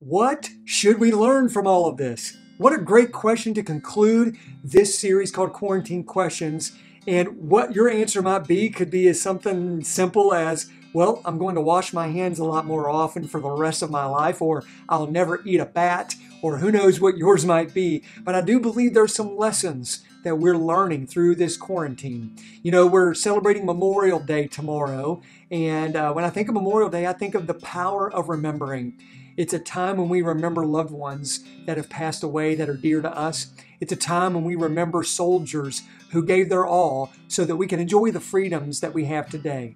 What should we learn from all of this? What a great question to conclude this series called Quarantine Questions. And what your answer might be could be as something simple as, well, I'm going to wash my hands a lot more often for the rest of my life, or I'll never eat a bat, or who knows what yours might be. But I do believe there's some lessons that we're learning through this quarantine. You know, we're celebrating Memorial Day tomorrow. And uh, when I think of Memorial Day, I think of the power of remembering. It's a time when we remember loved ones that have passed away that are dear to us. It's a time when we remember soldiers who gave their all so that we can enjoy the freedoms that we have today.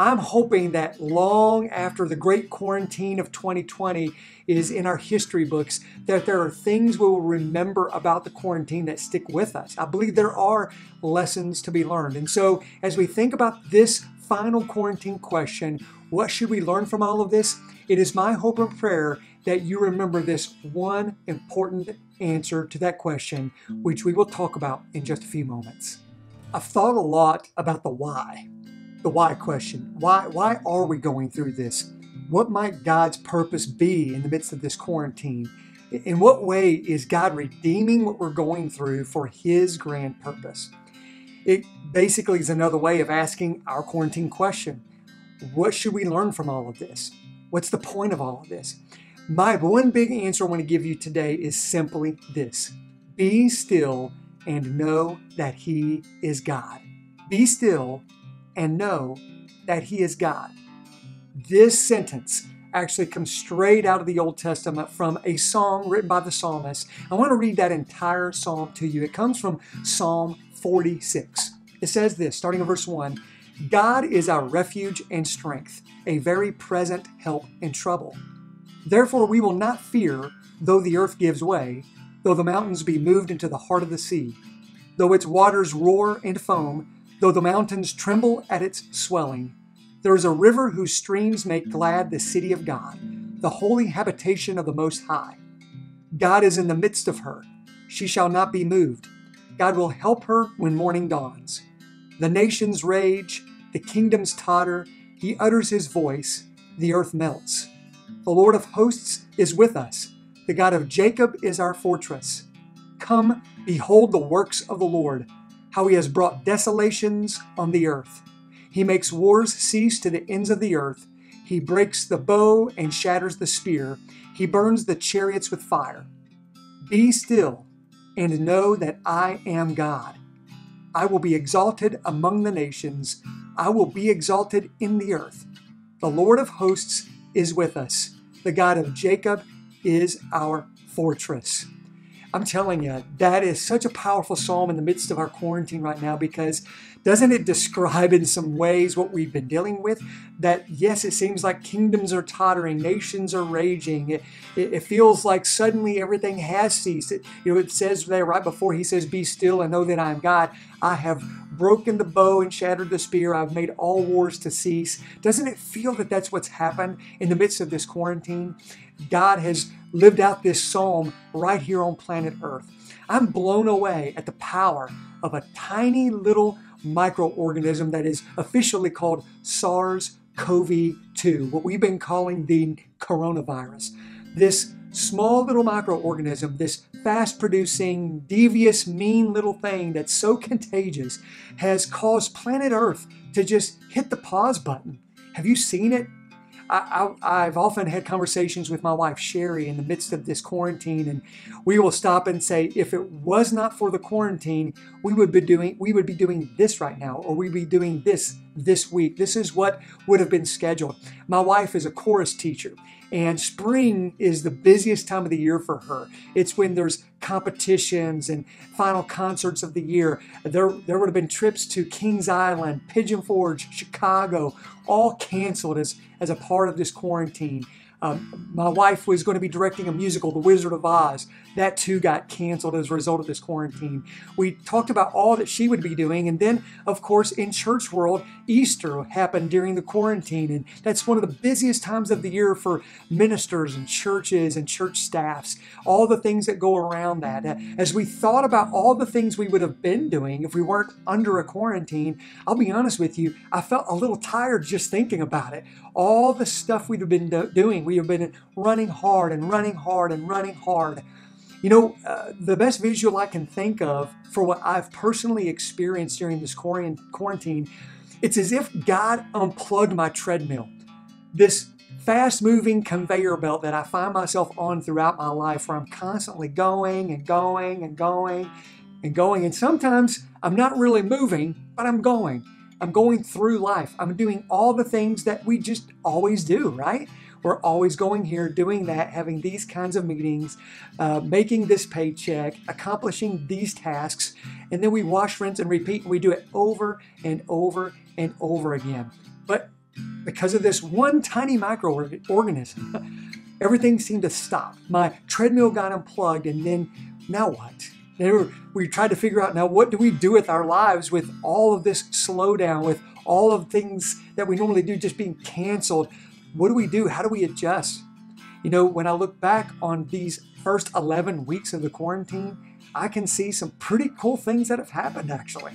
I'm hoping that long after the great quarantine of 2020 is in our history books, that there are things we will remember about the quarantine that stick with us. I believe there are lessons to be learned. And so, as we think about this final quarantine question, what should we learn from all of this? It is my hope and prayer that you remember this one important answer to that question, which we will talk about in just a few moments. I've thought a lot about the why, the why question. Why, why are we going through this? What might God's purpose be in the midst of this quarantine? In what way is God redeeming what we're going through for His grand purpose? It basically is another way of asking our quarantine question What should we learn from all of this? What's the point of all of this? My one big answer I want to give you today is simply this Be still and know that He is God. Be still and know that He is God. This sentence actually comes straight out of the Old Testament from a song written by the psalmist. I want to read that entire psalm to you. It comes from Psalm 46. It says this, starting in verse 1 God is our refuge and strength, a very present help in trouble. Therefore, we will not fear, though the earth gives way, though the mountains be moved into the heart of the sea, though its waters roar and foam, though the mountains tremble at its swelling. There is a river whose streams make glad the city of God, the holy habitation of the Most High. God is in the midst of her. She shall not be moved. God will help her when morning dawns. The nations rage, the kingdoms totter, he utters his voice, the earth melts. The Lord of hosts is with us, the God of Jacob is our fortress. Come, behold the works of the Lord, how he has brought desolations on the earth. He makes wars cease to the ends of the earth. He breaks the bow and shatters the spear. He burns the chariots with fire. Be still and know that I am God. I will be exalted among the nations. I will be exalted in the earth. The Lord of hosts is with us. The God of Jacob is our fortress. I'm telling you, that is such a powerful psalm in the midst of our quarantine right now because doesn't it describe in some ways what we've been dealing with? That yes, it seems like kingdoms are tottering, nations are raging. It, it, it feels like suddenly everything has ceased. It, you know, it says there right before he says, Be still and know that I am God. I have broken the bow and shattered the spear. I've made all wars to cease. Doesn't it feel that that's what's happened in the midst of this quarantine? God has lived out this psalm right here on planet Earth. I'm blown away at the power of a tiny little microorganism that is officially called SARS CoV 2, what we've been calling the coronavirus. This small little microorganism, this fast producing, devious, mean little thing that's so contagious, has caused planet Earth to just hit the pause button. Have you seen it? I, have often had conversations with my wife Sherry in the midst of this quarantine, and we will stop and say, if it was not for the quarantine, we would be doing we would be doing this right now, or we'd be doing this this week. This is what would have been scheduled. My wife is a chorus teacher, and spring is the busiest time of the year for her. It's when there's competitions and final concerts of the year. There, there would have been trips to Kings Island, Pigeon Forge, Chicago, all canceled as, as a part of this quarantine. Um, my wife was going to be directing a musical, The Wizard of Oz. That too got canceled as a result of this quarantine. We talked about all that she would be doing. And then, of course, in church world, Easter happened during the quarantine. And that's one of the busiest times of the year for ministers and churches and church staffs, all the things that go around that. As we thought about all the things we would have been doing if we weren't under a quarantine, I'll be honest with you, I felt a little tired just thinking about it. All the stuff we'd have been do- doing We have been running hard and running hard and running hard. You know, uh, the best visual I can think of for what I've personally experienced during this quarantine, it's as if God unplugged my treadmill. This fast moving conveyor belt that I find myself on throughout my life where I'm constantly going and going and going and going. And sometimes I'm not really moving, but I'm going. I'm going through life. I'm doing all the things that we just always do, right? We're always going here, doing that, having these kinds of meetings, uh, making this paycheck, accomplishing these tasks, and then we wash, rinse, and repeat, and we do it over and over and over again. But because of this one tiny microorganism, everything seemed to stop. My treadmill got unplugged, and then now what? We tried to figure out now what do we do with our lives with all of this slowdown, with all of things that we normally do just being canceled. What do we do? How do we adjust? You know, when I look back on these first 11 weeks of the quarantine, I can see some pretty cool things that have happened actually.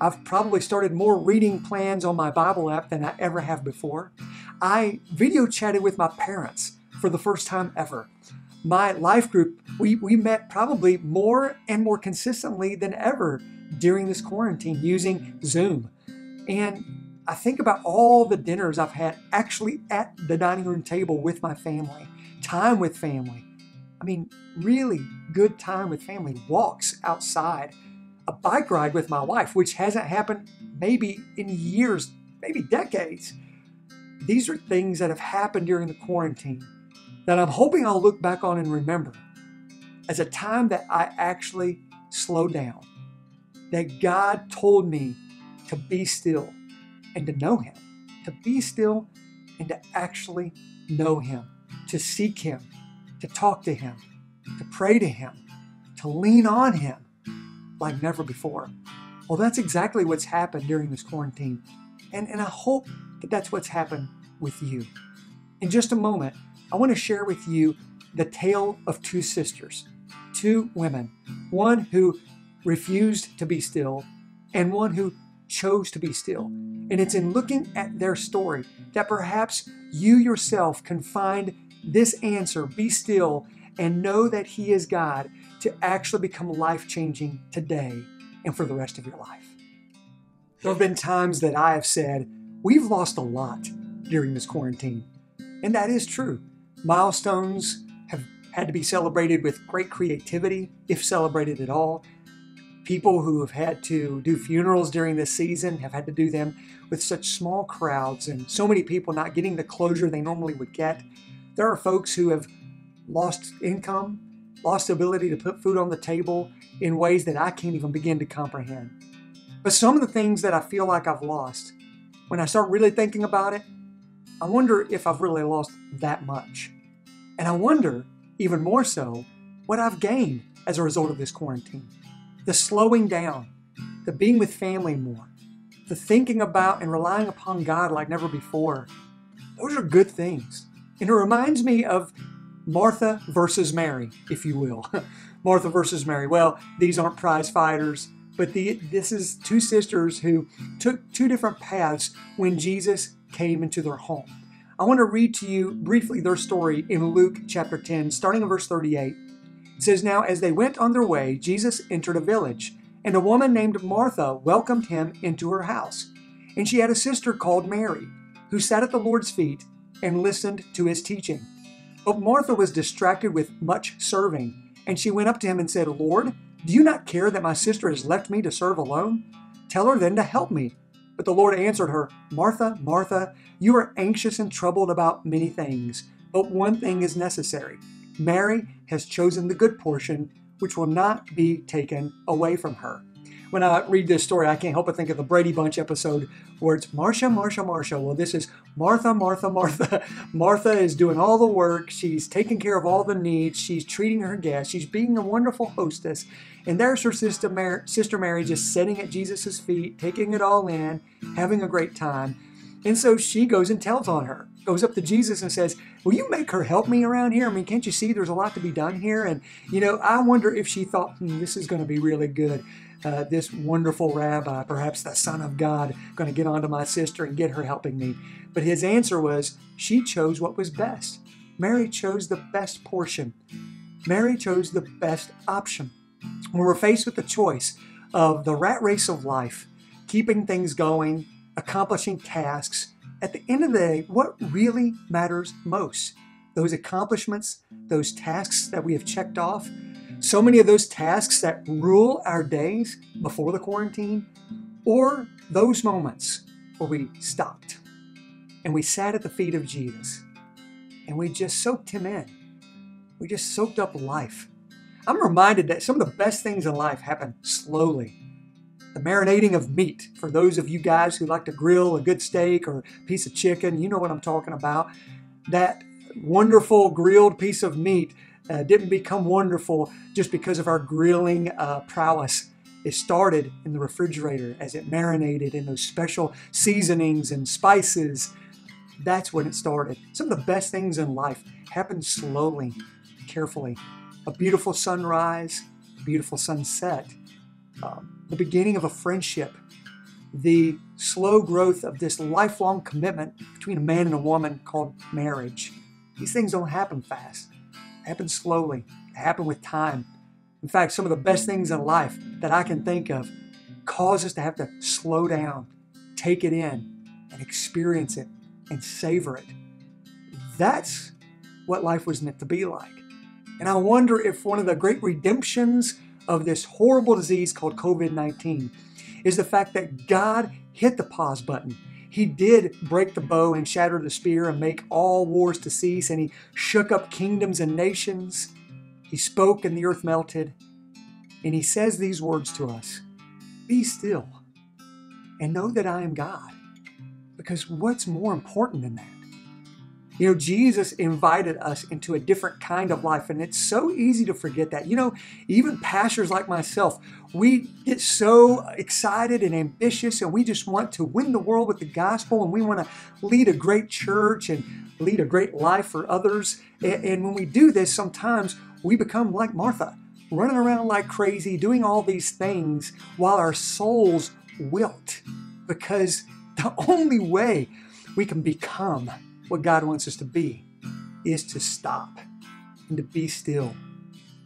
I've probably started more reading plans on my Bible app than I ever have before. I video chatted with my parents for the first time ever. My life group, we, we met probably more and more consistently than ever during this quarantine using Zoom. And I think about all the dinners I've had actually at the dining room table with my family, time with family. I mean, really good time with family, walks outside, a bike ride with my wife, which hasn't happened maybe in years, maybe decades. These are things that have happened during the quarantine that I'm hoping I'll look back on and remember as a time that I actually slowed down, that God told me to be still and to know Him, to be still and to actually know Him, to seek Him, to talk to Him, to pray to Him, to lean on Him like never before. Well, that's exactly what's happened during this quarantine. And, and I hope that that's what's happened with you. In just a moment, I want to share with you the tale of two sisters, two women, one who refused to be still and one who chose to be still. And it's in looking at their story that perhaps you yourself can find this answer be still and know that He is God to actually become life changing today and for the rest of your life. There have been times that I have said, We've lost a lot during this quarantine. And that is true. Milestones have had to be celebrated with great creativity, if celebrated at all. People who have had to do funerals during this season have had to do them with such small crowds and so many people not getting the closure they normally would get. There are folks who have lost income lost the ability to put food on the table in ways that I can't even begin to comprehend. But some of the things that I feel like I've lost, when I start really thinking about it, I wonder if I've really lost that much. And I wonder, even more so, what I've gained as a result of this quarantine. The slowing down, the being with family more, the thinking about and relying upon God like never before. Those are good things. And it reminds me of Martha versus Mary, if you will. Martha versus Mary. Well, these aren't prize fighters, but the, this is two sisters who took two different paths when Jesus came into their home. I want to read to you briefly their story in Luke chapter 10, starting in verse 38. It says, Now as they went on their way, Jesus entered a village, and a woman named Martha welcomed him into her house. And she had a sister called Mary, who sat at the Lord's feet and listened to his teaching. But Martha was distracted with much serving, and she went up to him and said, Lord, do you not care that my sister has left me to serve alone? Tell her then to help me. But the Lord answered her, Martha, Martha, you are anxious and troubled about many things, but one thing is necessary. Mary has chosen the good portion, which will not be taken away from her when I read this story, I can't help but think of the Brady Bunch episode where it's Marcia, Marcia, Marcia. Well, this is Martha, Martha, Martha. Martha is doing all the work. She's taking care of all the needs. She's treating her guests. She's being a wonderful hostess. And there's her sister Mary, sister Mary just sitting at Jesus' feet, taking it all in, having a great time. And so she goes and tells on her, goes up to Jesus and says, Will you make her help me around here? I mean, can't you see there's a lot to be done here? And, you know, I wonder if she thought, hmm, this is going to be really good uh, this wonderful rabbi, perhaps the Son of God, going to get onto my sister and get her helping me. But his answer was, she chose what was best. Mary chose the best portion. Mary chose the best option. When we're faced with the choice of the rat race of life, keeping things going, accomplishing tasks, at the end of the day, what really matters most? Those accomplishments, those tasks that we have checked off, so many of those tasks that rule our days before the quarantine, or those moments where we stopped and we sat at the feet of Jesus and we just soaked him in. We just soaked up life. I'm reminded that some of the best things in life happen slowly. The marinating of meat, for those of you guys who like to grill a good steak or a piece of chicken, you know what I'm talking about. That wonderful grilled piece of meat uh, didn't become wonderful just because of our grilling uh, prowess. It started in the refrigerator as it marinated in those special seasonings and spices that's when it started. Some of the best things in life happen slowly, carefully. A beautiful sunrise, beautiful sunset, um, the beginning of a friendship, the slow growth of this lifelong commitment between a man and a woman called marriage. These things don't happen fast. They happen slowly. They happen with time. In fact, some of the best things in life that I can think of cause us to have to slow down, take it in, and experience it and savor it. That's what life was meant to be like. And I wonder if one of the great redemptions of this horrible disease called COVID 19 is the fact that God hit the pause button. He did break the bow and shatter the spear and make all wars to cease, and He shook up kingdoms and nations. He spoke and the earth melted. And He says these words to us Be still and know that I am God. Because what's more important than that? You know, Jesus invited us into a different kind of life, and it's so easy to forget that. You know, even pastors like myself, we get so excited and ambitious, and we just want to win the world with the gospel, and we want to lead a great church and lead a great life for others. And when we do this, sometimes we become like Martha, running around like crazy, doing all these things while our souls wilt because the only way we can become what God wants us to be is to stop and to be still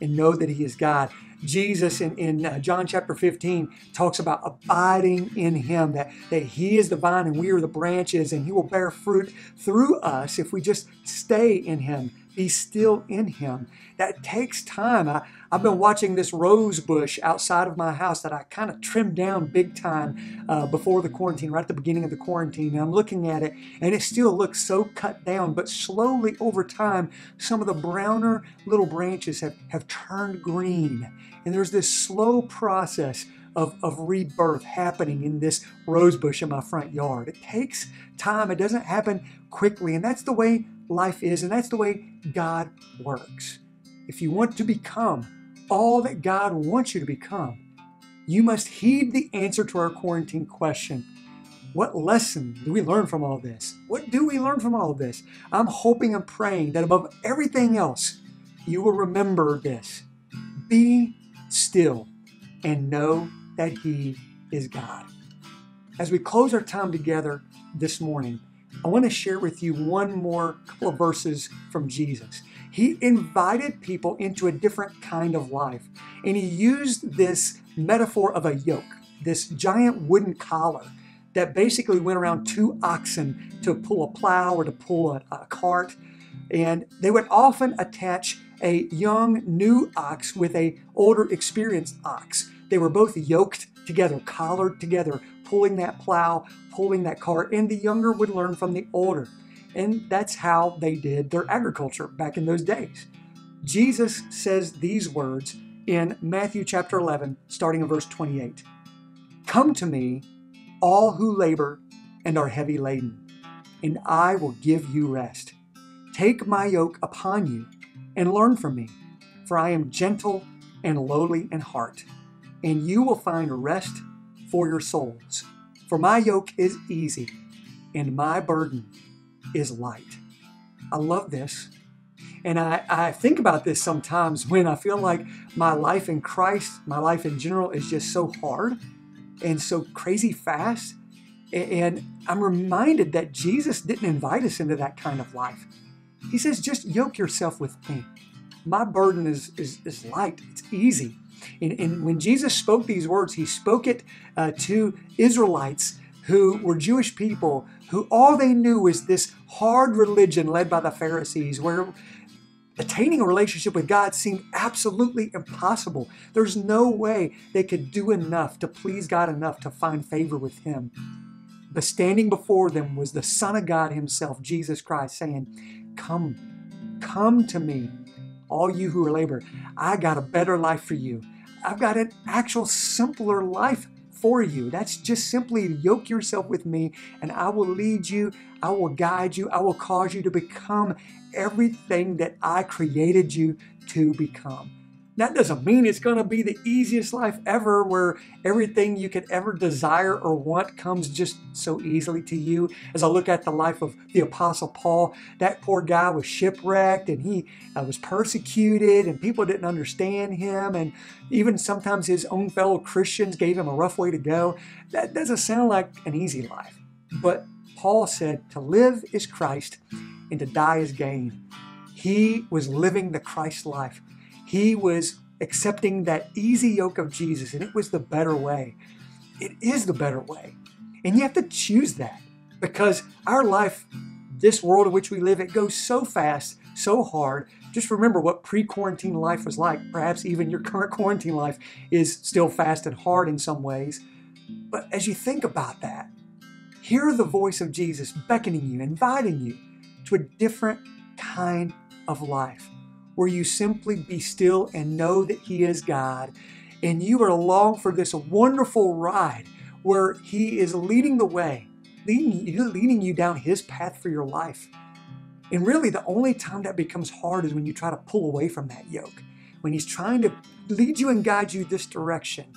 and know that He is God. Jesus in, in uh, John chapter 15 talks about abiding in Him, that, that He is the vine and we are the branches, and He will bear fruit through us if we just stay in Him be still in Him. That takes time. I, I've been watching this rose bush outside of my house that I kind of trimmed down big time uh, before the quarantine, right at the beginning of the quarantine. And I'm looking at it, and it still looks so cut down, but slowly over time, some of the browner little branches have, have turned green. And there's this slow process of, of rebirth happening in this rose bush in my front yard. It takes time, it doesn't happen quickly. And that's the way life is, and that's the way God works. If you want to become all that God wants you to become, you must heed the answer to our quarantine question. What lesson do we learn from all this? What do we learn from all of this? I'm hoping and praying that above everything else, you will remember this. Be still and know that He is God. As we close our time together this morning, I want to share with you one more couple of verses from Jesus. He invited people into a different kind of life, and he used this metaphor of a yoke, this giant wooden collar that basically went around two oxen to pull a plow or to pull a, a cart. And they would often attach a young new ox with a older experienced ox. They were both yoked together, collared together, pulling that plow, pulling that cart, and the younger would learn from the older. And that's how they did their agriculture back in those days. Jesus says these words in Matthew chapter 11, starting in verse 28 Come to me, all who labor and are heavy laden, and I will give you rest. Take my yoke upon you and learn from me, for I am gentle and lowly in heart, and you will find rest for your souls. For my yoke is easy and my burden is light. I love this. And I, I think about this sometimes when I feel like my life in Christ, my life in general, is just so hard and so crazy fast. And I'm reminded that Jesus didn't invite us into that kind of life. He says, just yoke yourself with me. My burden is, is, is light, it's easy. And, and, when Jesus spoke these words, he spoke it uh, to Israelites who were Jewish people who all they knew was this hard religion led by the Pharisees, where attaining a relationship with God seemed absolutely impossible. There's no way they could do enough to please God enough to find favor with Him. But standing before them was the Son of God Himself, Jesus Christ, saying, Come, come to me, all you who are labor. I got a better life for you. I've got an actual simpler life for you. That's just simply yoke yourself with me, and I will lead you, I will guide you, I will cause you to become everything that I created you to become. That doesn't mean it's going to be the easiest life ever where everything you could ever desire or want comes just so easily to you. As I look at the life of the Apostle Paul, that poor guy was shipwrecked and he uh, was persecuted and people didn't understand him. And even sometimes his own fellow Christians gave him a rough way to go. That doesn't sound like an easy life. But Paul said, To live is Christ and to die is gain. He was living the Christ life. He was accepting that easy yoke of Jesus, and it was the better way. It is the better way. And you have to choose that because our life, this world in which we live, it goes so fast, so hard. Just remember what pre quarantine life was like. Perhaps even your current quarantine life is still fast and hard in some ways. But as you think about that, hear the voice of Jesus beckoning you, inviting you to a different kind of life where you simply be still and know that He is God. And you are along for this wonderful ride where He is leading the way, leading you, leading you down His path for your life. And really, the only time that becomes hard is when you try to pull away from that yoke, when He's trying to lead you and guide you this direction.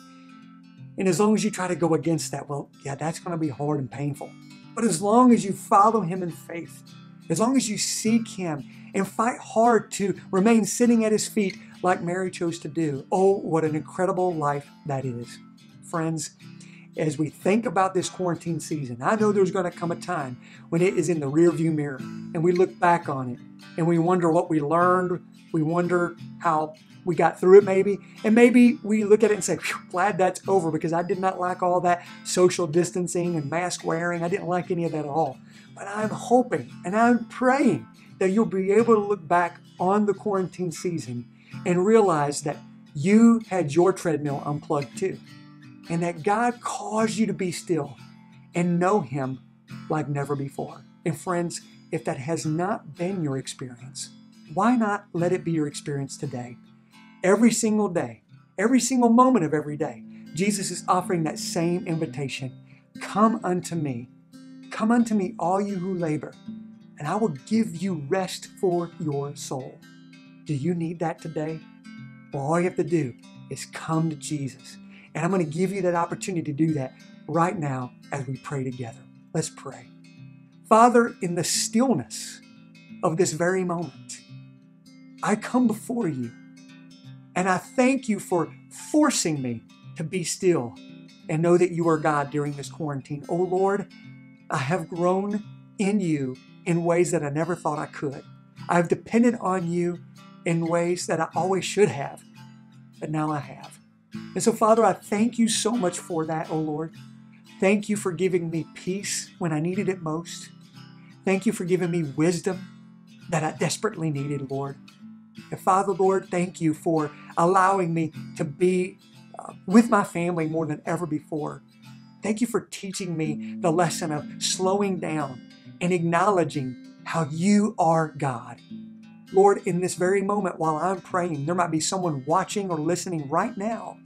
And as long as you try to go against that, well, yeah, that's going to be hard and painful. But as long as you follow Him in faith, as long as you seek Him and fight hard to remain sitting at his feet like Mary chose to do. Oh, what an incredible life that is. Friends, as we think about this quarantine season, I know there's going to come a time when it is in the rearview mirror and we look back on it and we wonder what we learned. We wonder how we got through it, maybe. And maybe we look at it and say, glad that's over because I did not like all that social distancing and mask wearing. I didn't like any of that at all. But I'm hoping and I'm praying that you'll be able to look back on the quarantine season and realize that you had your treadmill unplugged too, and that God caused you to be still and know Him like never before. And friends, if that has not been your experience, why not let it be your experience today? Every single day, every single moment of every day, Jesus is offering that same invitation Come unto me. Come unto me, all you who labor and I will give you rest for your soul. Do you need that today? Well, all you have to do is come to Jesus. And I'm going to give you that opportunity to do that right now as we pray together. Let's pray. Father, in the stillness of this very moment, I come before you and I thank you for forcing me to be still and know that you are God during this quarantine. Oh Lord, I have grown in you in ways that I never thought I could. I've depended on you in ways that I always should have, but now I have. And so, Father, I thank you so much for that, oh Lord. Thank you for giving me peace when I needed it most. Thank you for giving me wisdom that I desperately needed, Lord. And Father, Lord, thank you for allowing me to be uh, with my family more than ever before. Thank you for teaching me the lesson of slowing down and acknowledging how you are God. Lord, in this very moment while I'm praying, there might be someone watching or listening right now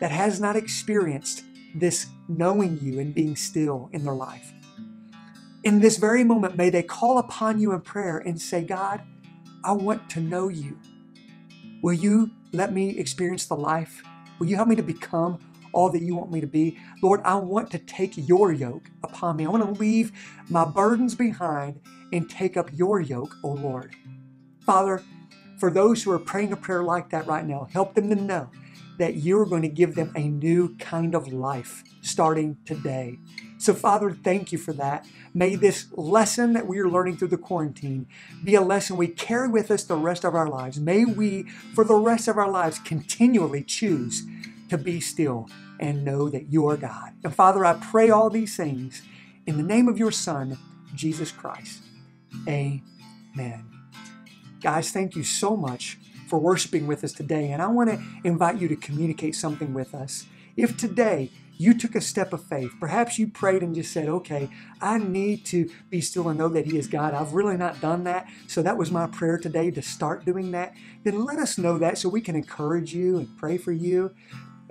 that has not experienced this knowing you and being still in their life. In this very moment, may they call upon you in prayer and say, God, I want to know you. Will you let me experience the life? Will you help me to become all that you want me to be. Lord, I want to take your yoke upon me. I want to leave my burdens behind and take up your yoke, O Lord. Father, for those who are praying a prayer like that right now, help them to know that you're going to give them a new kind of life starting today. So, Father, thank you for that. May this lesson that we are learning through the quarantine be a lesson we carry with us the rest of our lives. May we, for the rest of our lives, continually choose to be still and know that you are God. And Father, I pray all these things in the name of your Son, Jesus Christ. Amen. Guys, thank you so much for worshiping with us today. And I want to invite you to communicate something with us. If today you took a step of faith, perhaps you prayed and just said, okay, I need to be still and know that He is God. I've really not done that. So that was my prayer today to start doing that. Then let us know that so we can encourage you and pray for you.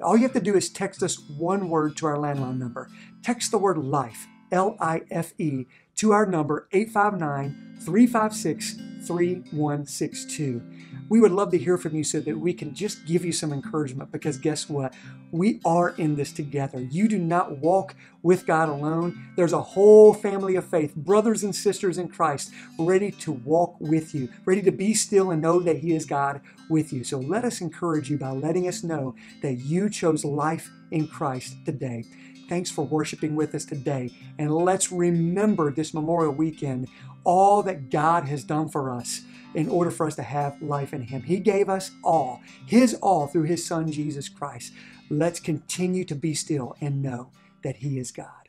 All you have to do is text us one word to our landline number. Text the word life, L I F E, to our number 859 356 3162. We would love to hear from you so that we can just give you some encouragement because guess what? We are in this together. You do not walk with God alone. There's a whole family of faith, brothers and sisters in Christ, ready to walk with you, ready to be still and know that He is God with you. So let us encourage you by letting us know that you chose life in Christ today. Thanks for worshiping with us today. And let's remember this Memorial Weekend all that God has done for us in order for us to have life in Him. He gave us all, His all through His Son, Jesus Christ. Let's continue to be still and know that He is God.